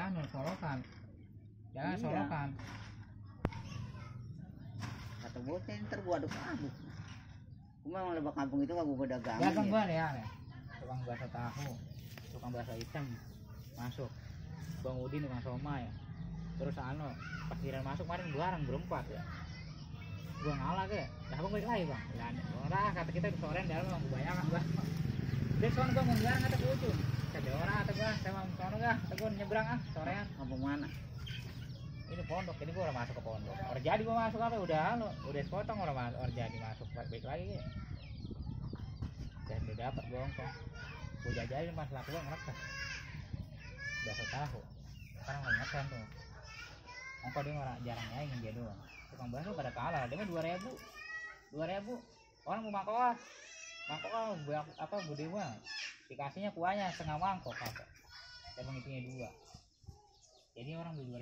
anu solokan jangan Iya. solokan kata bocah ntar gua aduk. Aduk cuma emang lebak kampung itu kagak gua dagang dagang gua nih ya tukang bakso tahu tukang bakso hitam. Masuk. Bang Udin tukang somai terus anu pas kira masuk kemarin bareng berempat ya. Gua ngalah ke. Lah abang balik lagi bang. Lah orang kata kita di sore dalam bang kebanyakan bang. Dia sono gua mau ngelarang kata gua ujung kata orang kata gua saya kata gua nyebrang ah sorean. Kampung mana? Ini pondok jadi gua udah masuk ke pondok. Orang jadi gua masuk apa? Udah lo udah sepotong orang masuk orang jadi masuk baik lagi ya. Dan udah dapat gua ongkos gua jajalin pas laku gua ngerekes bakso tahu sekarang lagi ngekan tuh. Ongkos dia orang jarang nyaingin dia doang. Tukang bakso pada kalah dia mah dua ribu. Dua ribu. Orang mau mangkok mangkok ah apa banget dikasihnya kuahnya setengah mangkok apa itunya dua. Jadi orang beli dua